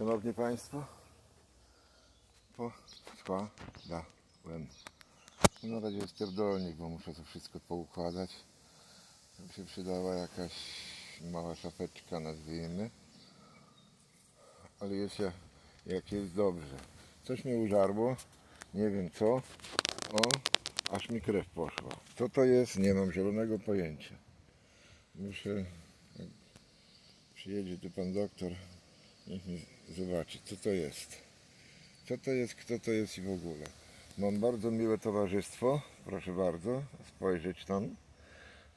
Szanowni Państwo, poskładałem. Na razie jest pierdolnik, bo muszę to wszystko poukładać. Tam się przydała jakaś mała szafeczka, nazwijmy. Ale jest jak, jak jest dobrze. Coś mnie użarło, nie wiem co. O, aż mi krew poszła. Co to jest? Nie mam zielonego pojęcia. Muszę, jak przyjedzie tu pan doktor, niech mi zobaczy, co to jest. Co to jest, kto to jest i w ogóle. Mam bardzo miłe towarzystwo, proszę bardzo, spojrzeć tam.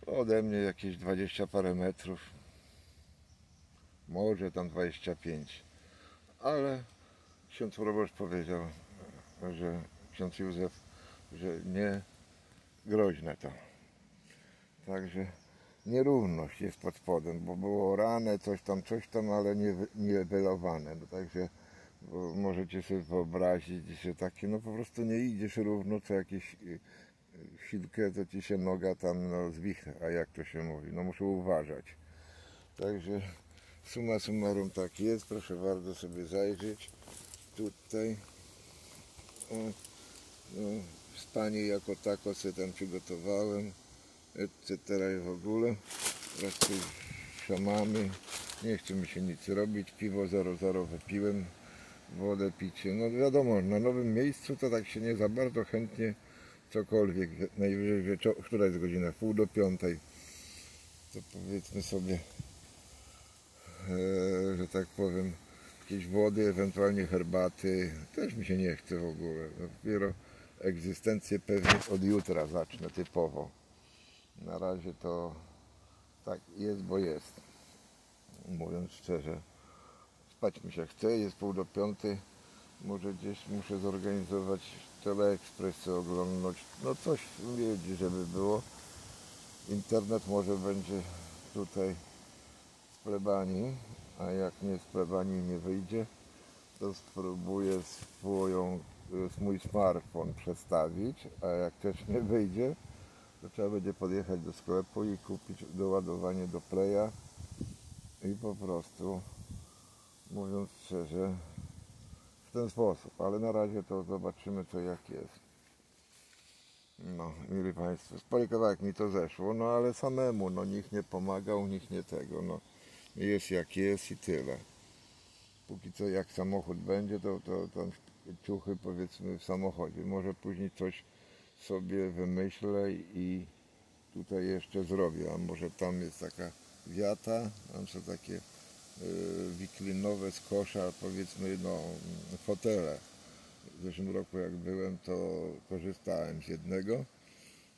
Ode mnie jakieś 20 parę metrów, może tam 25. Ale ksiądz proboszcz powiedział, że ksiądz Józef, że nie groźne to. Także nierówność jest pod spodem, bo było rane, coś tam, coś tam, ale nie, nie wylowane. No także możecie sobie wyobrazić, że takie, no po prostu nie idziesz równo, co jakieś y, y, chwilkę, to ci się noga tam no, zwicha, a jak to się mówi, no muszę uważać. Także summa summarum tak jest, proszę bardzo sobie zajrzeć tutaj. O, no, spanie jako tako sobie tam przygotowałem, etc. i w ogóle. Teraz tu siamamy, nie chce mi się nic robić, piwo 00 wypiłem, wodę picie. No wiadomo, na nowym miejscu to tak się nie za bardzo chętnie cokolwiek, najwyżej wieczor, która jest godzina, pół do piątej, to powiedzmy sobie, e, że tak powiem, jakieś wody, ewentualnie herbaty, też mi się nie chce w ogóle. No, dopiero egzystencję pewnie od jutra zacznę typowo. Na razie to tak jest, bo jest. Mówiąc szczerze, spać mi się chce, jest pół do piątej. Może gdzieś muszę zorganizować teleekspres, oglądać. No coś wiedzi, żeby było. Internet może będzie tutaj z plebanii, a jak nie z plebanii nie wyjdzie, to spróbuję swoją, swój smartfon przestawić, a jak też nie wyjdzie, to trzeba będzie podjechać do sklepu i kupić doładowanie do playa i po prostu, mówiąc szczerze, w ten sposób, ale na razie to zobaczymy co jak jest. No, mili Państwo, spory kawałek mi to zeszło, no ale samemu, no nikt nie pomagał, nikt nie tego, no jest jak jest i tyle. Póki co jak samochód będzie, to, to ciuchy powiedzmy w samochodzie. Może później coś sobie wymyślę i tutaj jeszcze zrobię. A może tam jest taka wiata, tam są takie y, wiklinowe z kosza, powiedzmy no fotele. W zeszłym roku jak byłem, to korzystałem z jednego.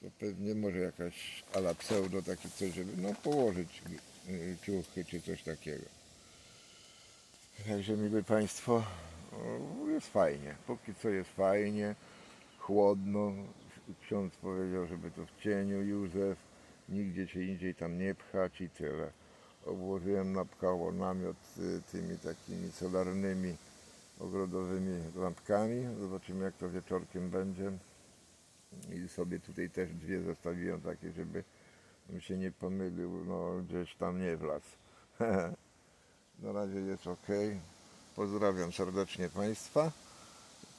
To pewnie może jakaś ala pseudo takie coś, żeby no położyć y, ciuchy czy coś takiego. Także mili Państwo, jest fajnie. Póki co jest fajnie, chłodno. Ksiądz powiedział, żeby to w cieniu Józef, nigdzie się indziej tam nie pchać i tyle. Obłożyłem napkało namiot y, tymi takimi solarnymi ogrodowymi lampkami. Zobaczymy jak to wieczorkiem będzie. I sobie tutaj też dwie zostawiłem takie, żeby się nie pomylił, no gdzieś tam nie wlazł. Na razie jest ok. Pozdrawiam serdecznie Państwa.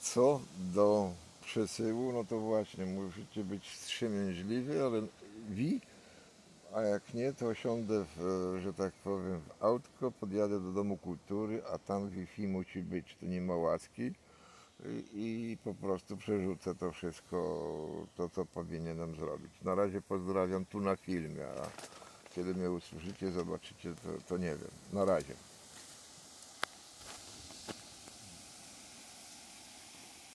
Co do przesyłu, no to właśnie musicie być wstrzemięźliwi, ale wi, a jak nie, to osiądę, w, że tak powiem, w autko, podjadę do Domu Kultury, a tam Wi-Fi musi być, to nie ma łaski i, i po prostu przerzucę to wszystko, to co powinienem zrobić. Na razie pozdrawiam tu na filmie, a kiedy mnie usłyszycie, zobaczycie, to, to nie wiem. Na razie.